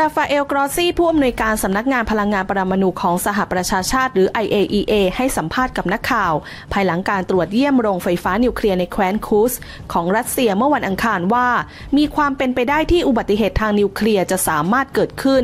ราฟาเอล กรอซี่ ผู้อำนวยการสำนักงานพลังงานปรมาณูของสหประชาชาติหรือ IAEA ให้สัมภาษณ์กับนักข่าว ภายหลังการตรวจเยี่ยมโรงไฟฟ้านิวเคลียร์ในแคว้นคูร์สของรัสเซียเมื่อวันอังคารว่า มีความเป็นไปได้ที่อุบัติเหตุทางนิวเคลียร์จะสามารถเกิดขึ้น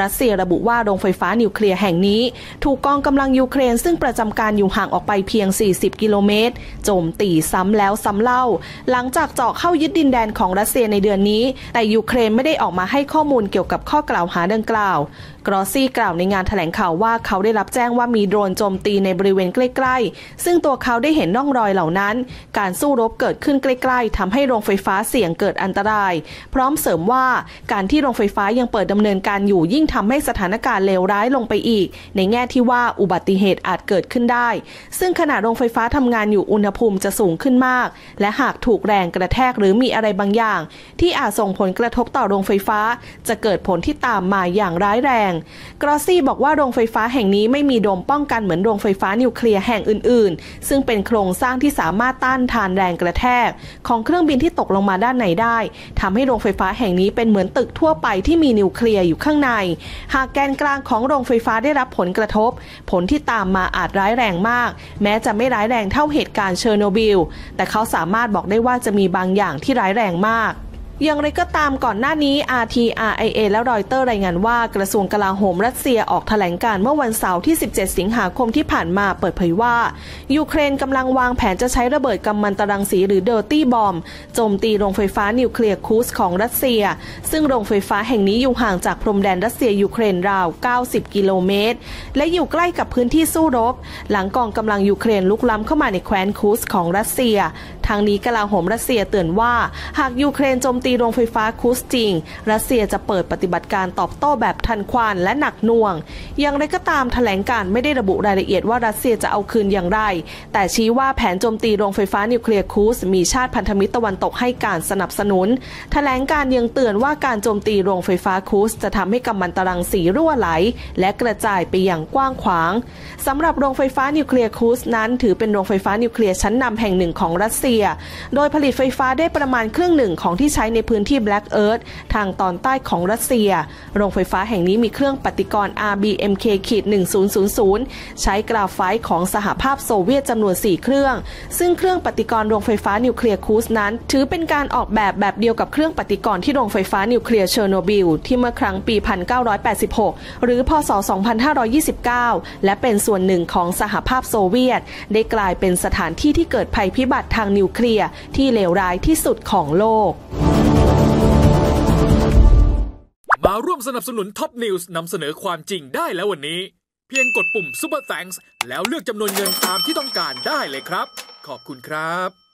รัสเซียระบุว่าโรงไฟฟ้านิวเคลียร์แห่งนี้ ถูกกองกำลังยูเครน ซึ่งประจำการอยู่ห่างออกไปเพียง 40 กิโลเมตรโจมตีซ้ำแล้วซ้ำเล่า หลังจากเจาะเข้ายึดดินแดนของรัสเซียในเดือนนี้ แต่ยูเครนไม่ได้ออกมาให้ข้อมูลเกี่ยวกับข้อข้อกล่าวหาดังกล่าว กรอซี่กล่าวในงานถแถลงข่าวว่าเขาได้รับแจ้งว่ามีโดรนโจมตีในบริเวณใกล้ ๆ ซึ่งตัวเขาได้เห็นร่องรอยเหล่านั้น การสู้รบเกิดขึ้นใกล้ ๆทำให้โรงไฟฟ้าเสี่ยงเกิดอันตราย พร้อมเสริมว่าการที่โรงไฟฟ้ายังเปิดดำเนินการอยู่ยิ่งทำให้สถานการณ์เลวร้ายลงไปอีก ในแง่ที่ว่าอุบัติเหตุอาจเกิดขึ้นได้ ซึ่งขณะโรงไฟฟ้าทำงานอยู่อุณหภูมิจะสูงขึ้นมาก และหากถูกแรงกระแทกหรือมีอะไรบางอย่าง ที่อาจส่งผลกระทบต่อโรงไฟฟ้า จะเกิดผลที่ตามมาอย่างร้ายแรง กรอซี่บอกว่าโรงไฟฟ้าแห่งนี้ไม่มีโดมป้องกันเหมือนโรงไฟฟ้านิวเคลียร์แห่งอื่น ๆ ซึ่งเป็นโครงสร้างที่สามารถต้านทานแรงกระแทก ของเครื่องบินที่ตกลงมาด้านในได้ทำให้โรงไฟฟ้าแห่งนี้เป็นเหมือนตึกทั่วไปที่มีนิวเคลียร์อยู่ข้างใน หากแกนกลางของโรงไฟฟ้าได้รับผลกระทบ ผลที่ตามมาอาจร้ายแรงมาก แม้จะไม่ร้ายแรงเท่าเหตุการณ์เชอร์โนบิล แต่เขาสามารถบอกได้ว่าจะมีบางอย่างที่ร้ายแรงมาก อย่างไรก็ตามก่อนหน้านี้ RT RIA และรอยเตอร์รายงานว่ากระทรวงกลาโหมรัสเซียออกแถลงการณ์เมื่อวันเสาร์ที่ 17 สิงหาคมที่ผ่านมาเปิดเผยว่า ยูเครนกำลังวางแผนจะใช้ระเบิดกัมมันตรังสีหรือ dirty bomb โจมตีโรงไฟฟ้านิวเคลียร์คูร์สของรัสเซีย ซึ่งโรงไฟฟ้าแห่งนี้อยู่ห่างจากพรมแดนรัสเซียยูเครนราว 90 กิโลเมตร และอยู่ใกล้กับพื้นที่สู้รบ หลังกองกำลังยูเครนรุกล้ำเข้ามาในแคว้นคูร์สของรัสเซีย ทั้งนี้กลาโหมรัสเซียเตือนว่า หากยูเครนโจมตีโรงไฟฟ้าคูร์สจริง รัสเซียจะเปิดปฏิบัติการตอบโต้แบบทันควันและหนักหน่วง อย่างไรก็ตามแถลงการณ์ไม่ได้ระบุรายละเอียดว่ารัสเซียจะเอาคืนอย่างไร แต่ชี้ว่าแผนโจมตีโรงไฟฟ้านิวเคลียร์คูร์สมีชาติพันธมิตรตะวันตกให้การสนับสนุนแถลงการณ์ยังเตือนว่าการโจมตีโรงไฟฟ้าคูร์สจะทำให้กัมมันตรังสีรั่วไหล และกระจายไปอย่างกว้างขวางสำหรับโรงไฟฟ้านิวเคลียร์คูร์สนั้น ถือเป็นโรงไฟฟ้านิวเคลียร์ชั้นนำแห่งหนึ่งของรัสเซียโดยผลิตไฟฟ้าได้ประมาณครึ่งหนึ่งของที่ใช้ในพื้นที่แบล็กเอิร์ธทางตอนใต้ของรัสเซีย โรงไฟฟ้าแห่งนี้มีเครื่องปฏิกรณ์ RBMK-1000 ใช้แกรไฟต์ของสหภาพโซเวียตจำนวน 4 เครื่อง ซึ่งเครื่องปฏิกรณ์โรงไฟฟ้านิวเคลียร์คูร์สนั้น ถือเป็นการออกแบบแบบเดียวกับเครื่องปฏิกรณ์ที่โรงไฟฟ้านิวเคลียร์เชอร์โนบิลที่เมื่อครั้งปี 1986 หรือพศ 2529 และเป็นส่วนหนึ่งของสหภาพโซเวียต ได้กลายเป็นสถานที่ที่เกิดภัยพิบัติทางนิวเคลียร์ที่เลวร้ายที่สุดของโลก มาร่วมสนับสนุนท็อปนิวส์นำเสนอความจริงได้แล้ววันนี้ เพียงกดปุ่ม Super Thanks แล้วเลือกจำนวนเงินตามที่ต้องการได้เลยครับ ขอบคุณครับ